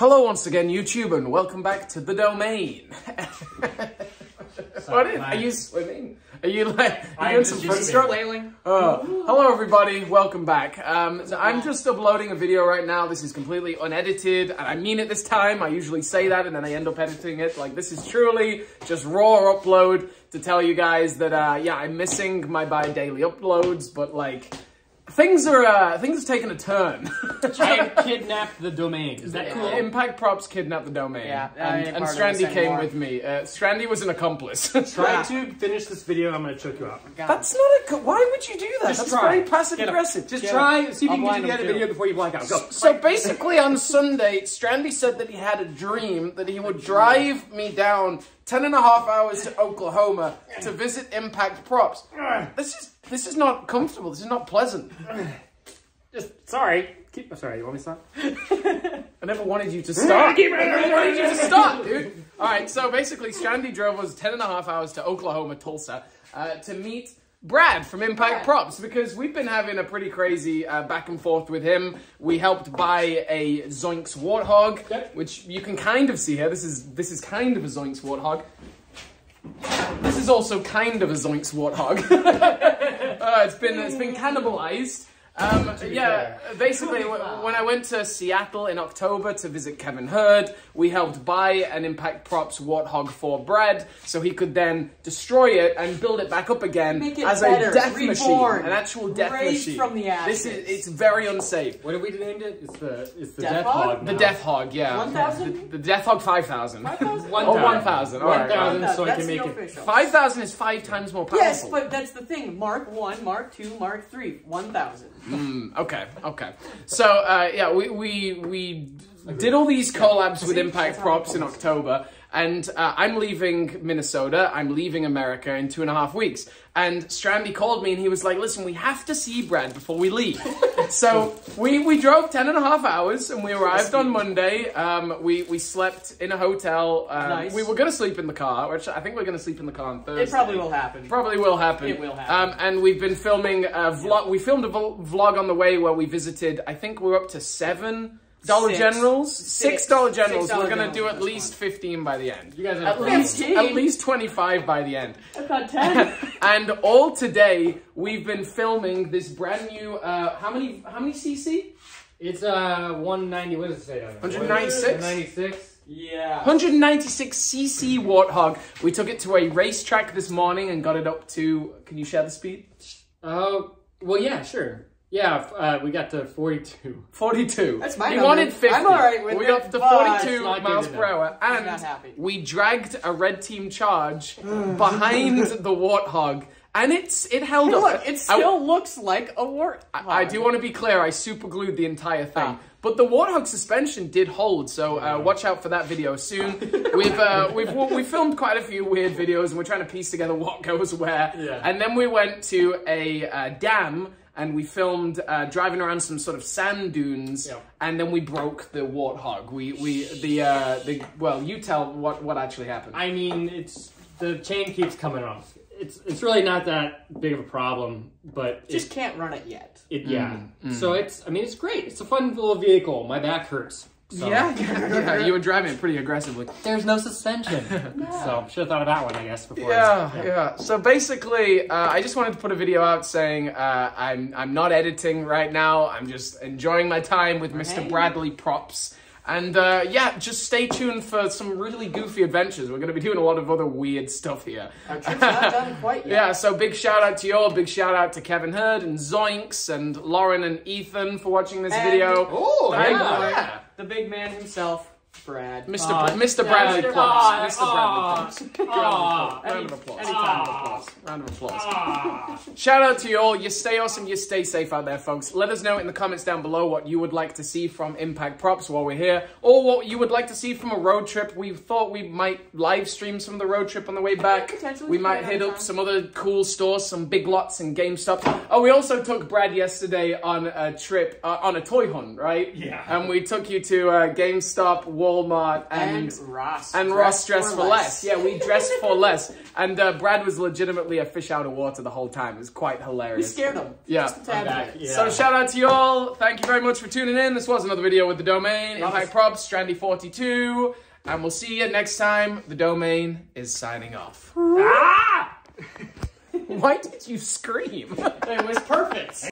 Hello once again, YouTube, and welcome back to the domain. what is, are you swimming? Are you like are you doing some breaststroke? flailing. Oh, hello everybody, welcome back. Um, I'm just uploading a video right now. This is completely unedited, and I mean it this time. I usually say that, and then I end up editing it. Like this is truly just raw upload to tell you guys that uh, yeah, I'm missing my bi-daily uploads, but like things are uh, things are taking a turn. I kidnapped the domain. Is that cool? Impact Props kidnapped the domain. Yeah, and, and Strandy came anymore. with me. Uh, Strandy was an accomplice. Try Yeah. to finish this video. I'm gonna choke you out. That's not a good. Why would you do that? Just That's try. very passive aggressive. Just Get try. See if I'll you can get blind to the them end of the too. video before you black out. Go. So basically, on Sunday, Strandy said that he had a dream that he would drive me down 10 and a half hours to Oklahoma to visit Impact Props. This is this is not comfortable. This is not pleasant. Just sorry. Keep. oh, Sorry. You want me to stop? I never wanted you to stop. I never wanted you to stop, dude. All right, so basically, Strandy drove us 10 and a half hours to Oklahoma, Tulsa, uh, to meet Brad from Impact Props because we've been having a pretty crazy uh, back and forth with him. We helped buy a Zoinks Warthog, Okay. which you can kind of see here. This is this is kind of a Zoinks Warthog. This is also kind of a Zoinks Warthog. uh, it's been it's been cannibalized. Um, yeah, basically, when I went to Seattle in October to visit Kevin Hurd, we helped buy an Impact Props Warthog for Brad so he could then destroy it and build it back up again as better, a death reborn, machine, an actual death raised machine. from the This is it's very unsafe. What have we named it? It's the. It's the Death Death, Hog? Hog. The. Death Hog, yeah. 1,000? The, the Death Hog 5,000. 5,000? One Oh, thousand. 1,000. All right. One thousand, so I That's can make the it. official. 5,000 is five times more powerful. Yes, but that's the thing. Mark 1, Mark 2, Mark 3, 1,000. Mm, okay, okay. So uh, yeah, we we we did all these collabs with Impact Props in. October, and uh, I'm leaving Minnesota. I'm leaving America in two and a half weeks. And Strandy called me and he was like, "Listen, we have to see Brad before we leave." so we we drove ten and a half hours and we arrived on Monday. Um, we we slept in a hotel. Um, Nice. We were gonna sleep in the car, which I think we're gonna sleep in the car on Thursday. It probably will happen. Probably will happen. It will happen. Um, and we've been filming a vlog. We filmed a vlog on the way where we visited. I think we're up to seven Dollar Six. Generals, six Dollar Generals. Six we're gonna do at that's least fifteen by the end. You guys are At least, at least twenty-five by the end. I thought 10. And all today we've been filming this brand new. Uh, how many? How many CC? It's uh 190. What does it say 196? 196. yeah. 196 CC Warthog. We took it to a racetrack this morning and got it up to. Can you share the speed? Oh, well, yeah, sure. Yeah, uh, we got to 42. 42. That's my He number. wanted 50. I'm all right with we it, got to 42 it's not miles good per hour. I'm And not happy. we dragged a red team charge behind the Warthog. And it's it held Hey, up. look, it I- still looks like a wart. I, I do want to be clear, I super glued the entire thing. Ah. But the Warthog suspension did hold, so uh, watch out for that video soon. We've uh, we've we filmed quite a few weird videos, and we're trying to piece together what goes where. Yeah. And then we went to a uh, dam, and we filmed uh, driving around some sort of sand dunes, Yeah. and then we broke the Warthog. We we the uh, the well, you tell what what actually happened. I mean, it's the chain keeps coming off. It's it's really not that big of a problem, but Just it, can't run it yet. it yeah. So it's I mean it's great. It's a fun little vehicle. My back hurts. So. yeah, yeah, yeah, you were driving it pretty aggressively. There's no suspension. So should have thought of that one, I guess. Before. Yeah, yeah. So basically, uh, I just wanted to put a video out saying uh, I'm I'm not editing right now. I'm just enjoying my time with Mr. Bradley Props. And uh, yeah, just stay tuned for some really goofy adventures. We're going to be doing a lot of other weird stuff here. Our trip's not done quite yet. Yeah, so big shout out to you all. Big shout out to Kevin Hurd and Zoinks and Lauren and Ethan for watching this And- video. Oh, yeah. Yeah. The big man himself, Brad. Mr. Aw, Br- Mr. yeah, Bradley Mr. Props. Mr. aw, Bradley Props. aw, Round of applause. anytime. Round of applause. Round of applause. Ah. Shout out to you all. You stay awesome. You stay safe out there, folks. Let us know in the comments down below what you would like to see from Impact Props while we're here, or what you would like to see from a road trip. We thought we might live stream some of the road trip on the way back. potentially. We might hit up anytime. some other cool stores, some big lots and GameStop. Oh, we also took Brad yesterday on a trip, uh, on a toy hunt, right? Yeah. And we took you to uh, GameStop, Walmart, And, and Ross. and Ross dressed for less. Yeah, we dressed for less. And uh, Brad was legitimately a fish out of water the whole time. It was quite hilarious. We hilarious. scared him. Yeah. Just a tad back. Yeah. So shout out to you all. Thank you very much for tuning in. This was another video with the domain. Impact Props, Strandy42. And we'll see you next time. The domain is signing off. Ah! Why did you scream? It was perfect.